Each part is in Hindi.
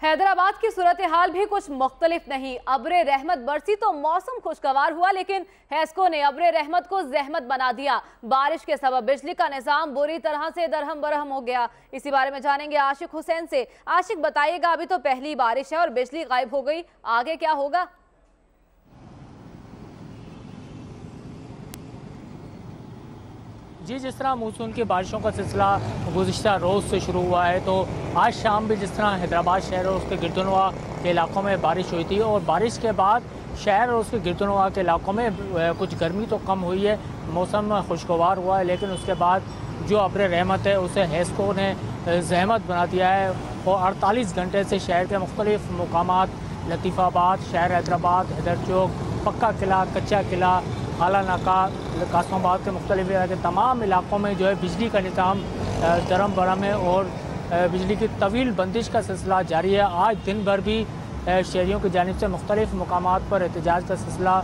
हैदराबाद की सूरत हाल भी कुछ मुख्तलिफ़ नहीं। अब्र रहमत बरसी तो मौसम खुशगवार हुआ, लेकिन हैस्को ने अब्र रहमत को जहमत बना दिया। बारिश के सबब बिजली का निज़ाम बुरी तरह से दरहम बरहम हो गया। इसी बारे में जानेंगे आशिक हुसैन से। आशिक, बताइएगा, अभी तो पहली बारिश है और बिजली गायब हो गई। आगे क्या होगा? जी, जिस तरह मानसून की बारिशों का सिलसिला गुज्त रोज़ से शुरू हुआ है तो आज शाम भी जिस तरह हैदराबाद शहर और उसके गिरदनवा के इलाकों में बारिश हुई थी और बारिश के बाद शहर और उसके गिरदनवा के इलाकों में कुछ गर्मी तो कम हुई है, मौसम खुशगवार हुआ है, लेकिन उसके बाद जो अब्र रहमत है, उसे हैस्को ने जहमत बना दिया है और अड़तालीस घंटे से शहर के मुख्तलिफ़ मकाम लतीफ़ाबाद, शहर हैदराबाद हैदर चौक पक्का किला, कच्चा किला आला नाका कासमाबाद के मुख्तलिफ़ के तमाम इलाकों में जो है बिजली का निज़ाम दरम बरम है और बिजली की तवील बंदिश का सिलसिला जारी है। आज दिन भर भी शहरीों की जानब से मुख्तलिफ़ मकाम पर एहतजाज का सिलसिला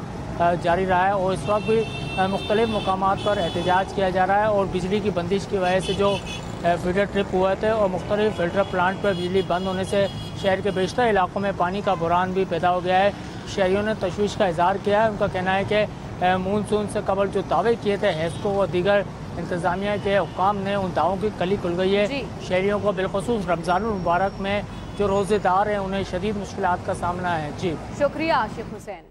जारी रहा है और इस वक्त भी मुख्तलिफ़ मकाम पर एहतजाज किया जा रहा है और बिजली की बंदिश की वजह से जो फ़िल्टर ट्रिप हुए थे और मुख्तलिफ़ फ़िल्टर प्लांट पर बिजली बंद होने से शहर के बेशतर इलाकों में पानी का बुरान भी पैदा हो गया है। शहरीों ने तशवीश का इजहार किया है। उनका कहना है कि मानसून से कबल जो दावे किए थे हैस्को व दीगर इंतज़ामिया के हुकाम ने उन दावों की कली खुल गई है। शहरीों को बिलखसूस रमज़ान मुबारक में जो रोज़ेदार हैं उन्हें शदीद मुश्किल का सामना है। जी। शुक्रिया आशिफ हुसैन।